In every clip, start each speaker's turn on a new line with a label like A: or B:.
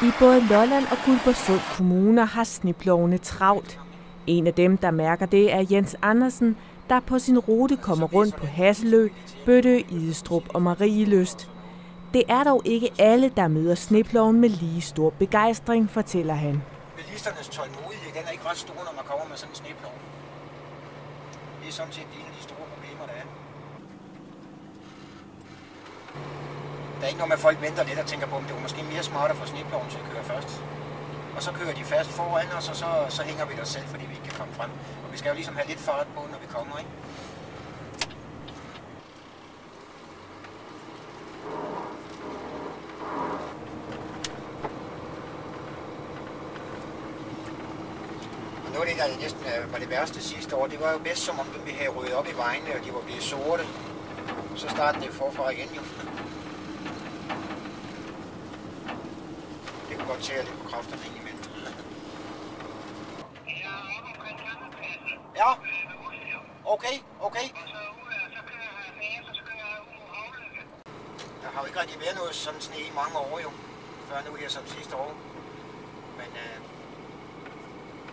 A: I både Lolland og Guldborgsund kommuner har sniplovene travlt. En af dem, der mærker det, er Jens Andersen, der på sin rute kommer rundt på Hasselø, Bøtte, Idestrup og Marieløst. Det er dog ikke alle, der møder sniploven med lige stor begejstring, fortæller han.
B: Bilisternes tålmodighed, den er ikke ret stor, når man kommer med sådan en sneplov. Det er sådan set en af de store problemer, der er. Der er ikke noget med, at folk venter lidt og tænker på, om det var måske mere smart at få sneploven til at køre først. Og så kører de fast foran os, og så, så hænger vi der selv, fordi vi ikke kan komme frem. Og vi skal jo ligesom have lidt fart på, når vi kommer, ikke? Noget af det, der næsten øh, var det værste sidste år, det var jo bedst som om vi havde ryddet op i vejene, og de var blevet sorte. Så startede det forfra igen jo. Kunne godt tære lidt på kræfterne indimellem. Ja. Okay, okay. Der har jo ikke rigtig været noget sådan sne i mange år jo. Før nu her som sidste år. Men øh,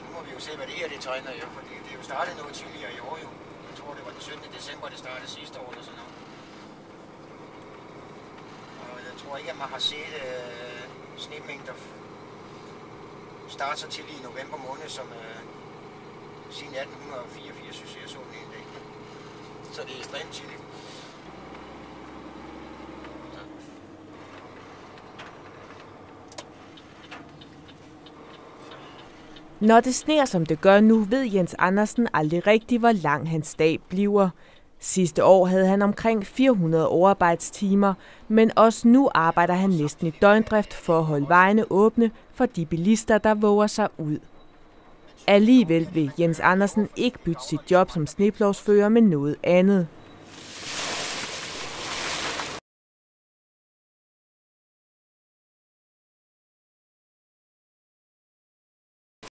B: nu må vi jo se, hvad det her det tegner jo. Fordi det er jo startet noget tidligere i år jo. Jeg tror, det var den 17. december, det startede sidste år eller sådan noget. Og jeg tror ikke, at man har set øh, snemængder starter til i november måned, som øh, siden 1884, synes jeg, jeg så den en dag. Så det er ekstremt tidligt.
A: Når det sner, som det gør nu, ved Jens Andersen aldrig rigtigt, hvor lang hans dag bliver. Sidste år havde han omkring 400 overarbejdstimer, men også nu arbejder han næsten i døgndrift for at holde vejene åbne for de bilister, der våger sig ud. Alligevel vil Jens Andersen ikke bytte sit job som sneplovsfører med noget andet.